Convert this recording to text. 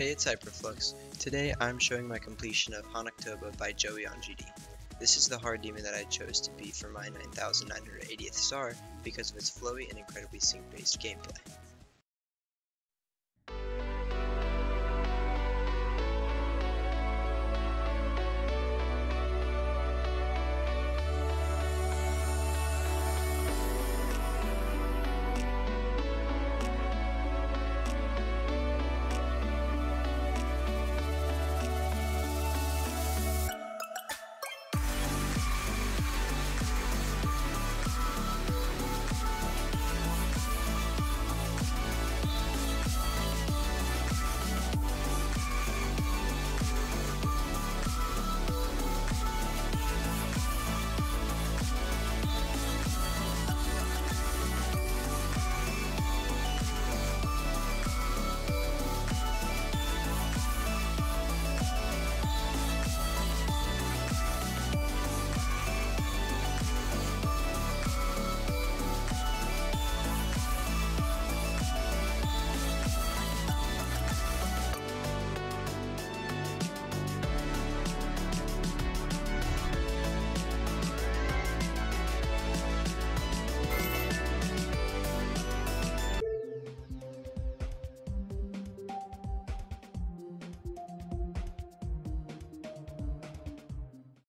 Hey, it's Hyperflux. Today I'm showing my completion of Hanaktoba by Joey on GD. This is the hard demon that I chose to be for my 9980th star because of its flowy and incredibly sync-based gameplay.